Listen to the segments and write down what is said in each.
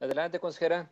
Adelante, consejera.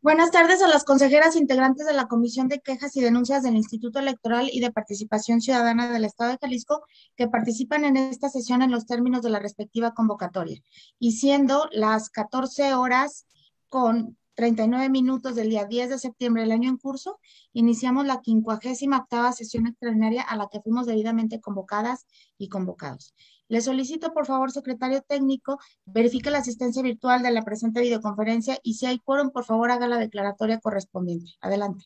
Buenas tardes a las consejeras integrantes de la Comisión de Quejas y Denuncias del Instituto Electoral y de Participación Ciudadana del Estado de Jalisco que participan en esta sesión en los términos de la respectiva convocatoria. Y siendo las 14 horas con 39 minutos del día 10 de septiembre del año en curso, iniciamos la 58 octava sesión extraordinaria a la que fuimos debidamente convocadas y convocados. Le solicito, por favor, secretario técnico, verifique la asistencia virtual de la presente videoconferencia y si hay quórum, por favor, haga la declaratoria correspondiente. Adelante.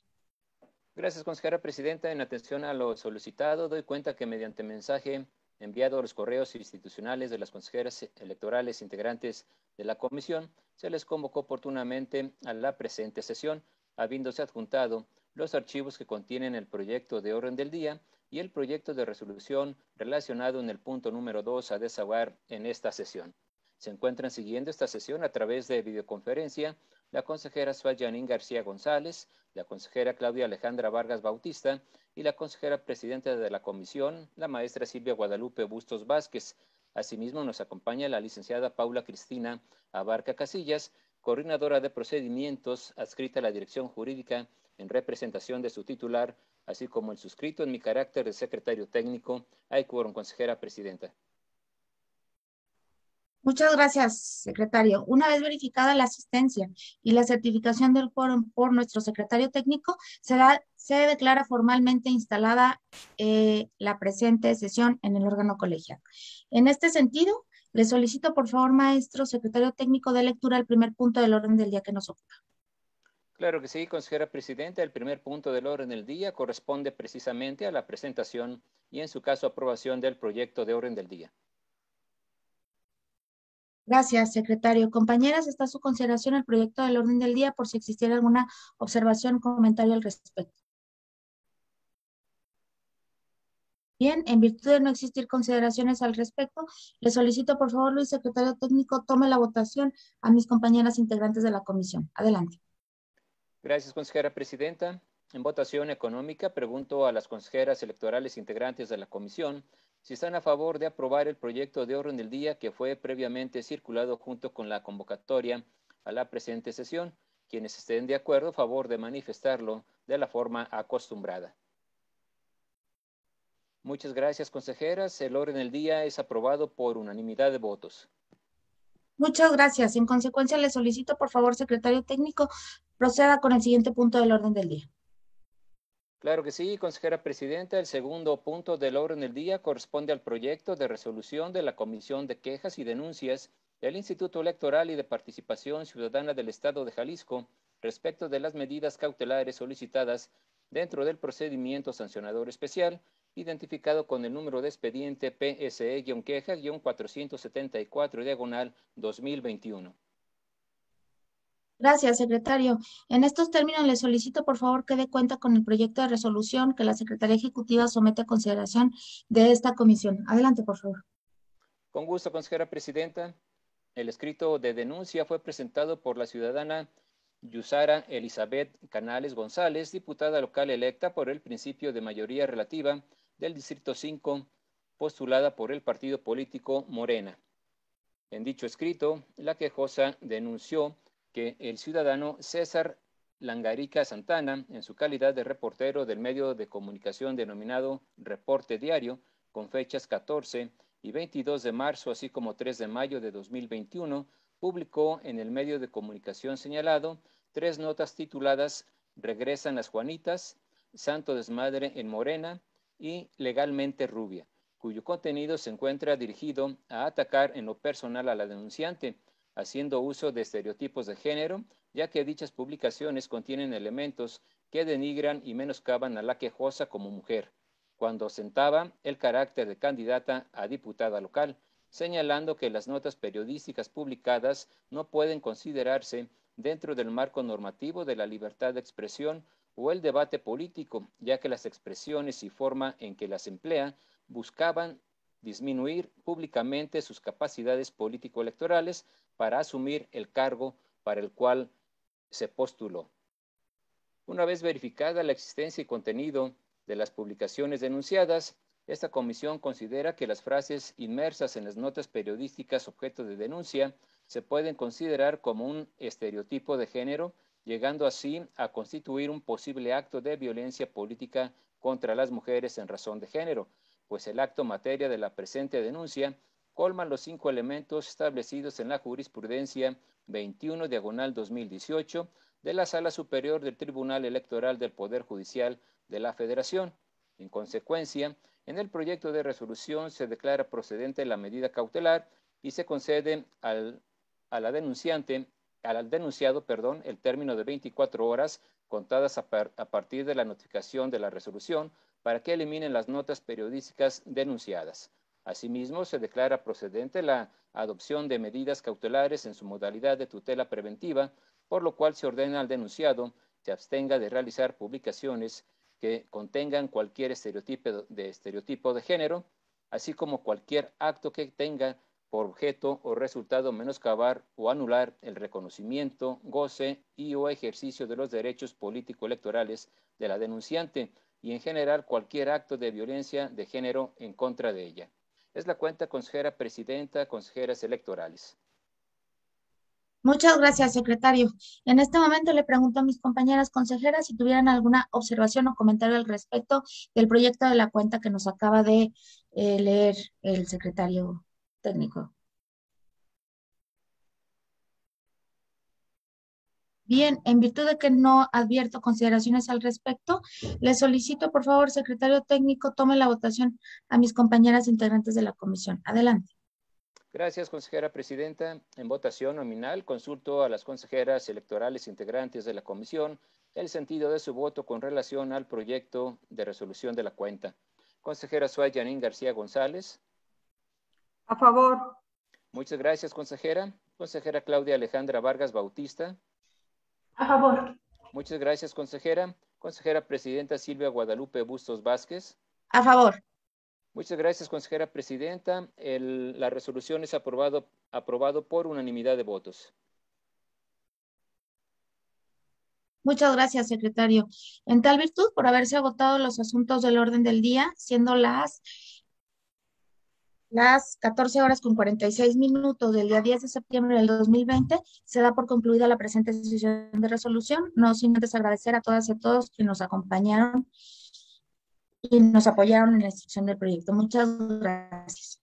Gracias, consejera presidenta. En atención a lo solicitado, doy cuenta que mediante mensaje enviado a los correos institucionales de las consejeras electorales integrantes de la comisión, se les convocó oportunamente a la presente sesión, habiéndose adjuntado los archivos que contienen el proyecto de orden del día y el proyecto de resolución relacionado en el punto número 2 a desahogar en esta sesión. Se encuentran siguiendo esta sesión a través de videoconferencia la consejera Suayanín García González, la consejera Claudia Alejandra Vargas Bautista y la consejera presidenta de la comisión, la maestra Silvia Guadalupe Bustos Vázquez. Asimismo, nos acompaña la licenciada Paula Cristina Abarca Casillas, coordinadora de procedimientos adscrita a la Dirección Jurídica en representación de su titular, así como el suscrito en mi carácter de secretario técnico. Hay quórum, consejera presidenta. Muchas gracias, secretario. Una vez verificada la asistencia y la certificación del quórum por nuestro secretario técnico, se declara formalmente instalada eh, la presente sesión en el órgano colegial. En este sentido, le solicito, por favor, maestro secretario técnico de lectura, el primer punto del orden del día que nos ocupa. Claro que sí, consejera presidenta. El primer punto del orden del día corresponde precisamente a la presentación y, en su caso, aprobación del proyecto de orden del día. Gracias, secretario. Compañeras, está a su consideración el proyecto del orden del día por si existiera alguna observación o comentario al respecto. Bien, en virtud de no existir consideraciones al respecto, le solicito, por favor, Luis, secretario técnico, tome la votación a mis compañeras integrantes de la comisión. Adelante. Gracias, consejera presidenta. En votación económica, pregunto a las consejeras electorales integrantes de la comisión si están a favor de aprobar el proyecto de orden del día que fue previamente circulado junto con la convocatoria a la presente sesión. Quienes estén de acuerdo, favor de manifestarlo de la forma acostumbrada. Muchas gracias, consejeras. El orden del día es aprobado por unanimidad de votos. Muchas gracias. En consecuencia, le solicito, por favor, secretario técnico, proceda con el siguiente punto del orden del día. Claro que sí, consejera presidenta. El segundo punto del orden del día corresponde al proyecto de resolución de la Comisión de Quejas y Denuncias del Instituto Electoral y de Participación Ciudadana del Estado de Jalisco respecto de las medidas cautelares solicitadas dentro del procedimiento sancionador especial identificado con el número de expediente PSE-queja-474 diagonal 2021. Gracias, secretario. En estos términos le solicito, por favor, que dé cuenta con el proyecto de resolución que la Secretaría Ejecutiva somete a consideración de esta comisión. Adelante, por favor. Con gusto, consejera presidenta. El escrito de denuncia fue presentado por la ciudadana Yusara Elizabeth Canales González, diputada local electa por el principio de mayoría relativa del Distrito 5, postulada por el partido político Morena. En dicho escrito, la quejosa denunció que el ciudadano César Langarica Santana, en su calidad de reportero del medio de comunicación denominado Reporte Diario, con fechas 14 y 22 de marzo, así como 3 de mayo de 2021, publicó en el medio de comunicación señalado tres notas tituladas Regresan las Juanitas, Santo Desmadre en Morena y Legalmente Rubia, cuyo contenido se encuentra dirigido a atacar en lo personal a la denunciante, haciendo uso de estereotipos de género, ya que dichas publicaciones contienen elementos que denigran y menoscaban a la quejosa como mujer, cuando ostentaba el carácter de candidata a diputada local, señalando que las notas periodísticas publicadas no pueden considerarse dentro del marco normativo de la libertad de expresión o el debate político, ya que las expresiones y forma en que las emplea buscaban disminuir públicamente sus capacidades político-electorales para asumir el cargo para el cual se postuló. Una vez verificada la existencia y contenido de las publicaciones denunciadas, esta comisión considera que las frases inmersas en las notas periodísticas objeto de denuncia se pueden considerar como un estereotipo de género, llegando así a constituir un posible acto de violencia política contra las mujeres en razón de género, pues el acto materia de la presente denuncia colma los cinco elementos establecidos en la jurisprudencia 21 diagonal 2018 de la Sala Superior del Tribunal Electoral del Poder Judicial de la Federación. En consecuencia, en el proyecto de resolución se declara procedente la medida cautelar y se concede al a la denunciante, al denunciado, perdón, el término de 24 horas contadas a, partir de la notificación de la resolución para que eliminen las notas periodísticas denunciadas. Asimismo, se declara procedente la adopción de medidas cautelares en su modalidad de tutela preventiva, por lo cual se ordena al denunciado se abstenga de realizar publicaciones que contengan cualquier estereotipo de, estereotipo de género, así como cualquier acto que tenga por objeto o resultado menoscabar o anular el reconocimiento, goce y o ejercicio de los derechos político-electorales de la denunciante y en general cualquier acto de violencia de género en contra de ella. Es la cuenta consejera presidenta, consejeras electorales. Muchas gracias, secretario. En este momento le pregunto a mis compañeras consejeras si tuvieran alguna observación o comentario al respecto del proyecto de la cuenta que nos acaba de eh, leer el secretario técnico. Bien, en virtud de que no advierto consideraciones al respecto, le solicito, por favor, secretario técnico, tome la votación a mis compañeras integrantes de la comisión. Adelante. Gracias, consejera presidenta. En votación nominal, consulto a las consejeras electorales integrantes de la comisión el sentido de su voto con relación al proyecto de resolución de la cuenta. Consejera Suárez Yanín García González. A favor. Muchas gracias, consejera. Consejera Claudia Alejandra Vargas Bautista. A favor. Muchas gracias, consejera. Consejera Presidenta Silvia Guadalupe Bustos Vázquez. A favor. Muchas gracias, consejera presidenta. la resolución es aprobado, aprobado por unanimidad de votos. Muchas gracias, secretario. En tal virtud, por haberse agotado los asuntos del orden del día, siendo las las 14 horas con 46 minutos del día 10 de septiembre del 2020, se da por concluida la presente sesión de resolución. No sin antes agradecer a todas y a todos que nos acompañaron y nos apoyaron en la instrucción del proyecto. Muchas gracias.